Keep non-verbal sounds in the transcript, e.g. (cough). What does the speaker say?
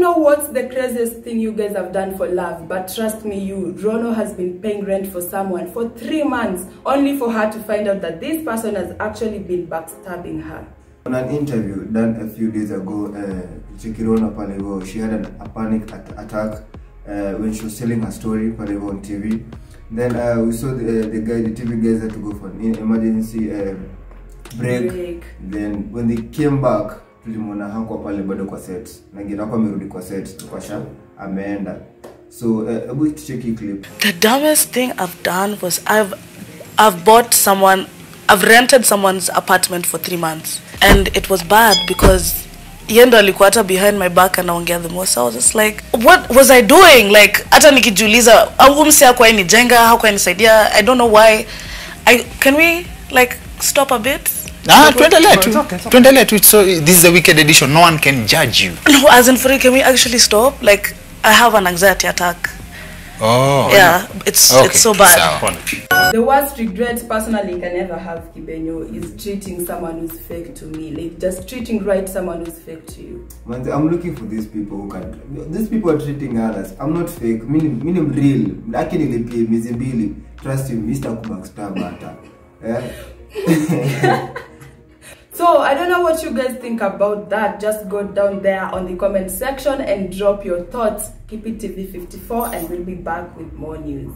know what's the craziest thing you guys have done for love, but trust me, you, Rono has been paying rent for someone for three months, only for her to find out that this person has actually been backstabbing her. On an interview done a few days ago, uh, Chikirona Palevo, she had an, a panic at- attack uh, when she was telling her story Palevo on TV. Then uh, we saw the, the guy, the TV guys had to go for an emergency uh, break. Break. Then when they came back, tulimwona hakuwa pale bado kwa set, na hakuwa amerudi kwa set, tukasha ameenda. So uh, hebu tucheki clip. The dumbest thing I've done was I've I've bought someone I've rented someone's apartment for three months. And it was bad because yendo alikuwa hata behind my back anaongea the most. I was just like what was I doing? Like hata nikijiuliza au msi hakuwa nijenga hakuwa nisaidia I don't know why. I can we like stop a bit Ah, tuendelee tu. Tuendelee tu. So this is the wicked edition. No one can judge you. (laughs) no as in for can we actually stop like I have an anxiety attack Oh. yeah it's Okay, it's so bad sawa. The worst regret personally can ever have, Kibenyo, is treating someone who's fake to me. Like just treating right someone who's fake to you. Man, I'm looking for these people who can. These people are treating others. I'm not fake. Mimi mimi real. Lakini nilipie miezi mbili. Trust me, Mr. Kubackstab hata. Eh? (laughs) (laughs) what you guys think about that. Just go down there on the comment section and drop your thoughts. Keep it TV54 and we'll be back with more news.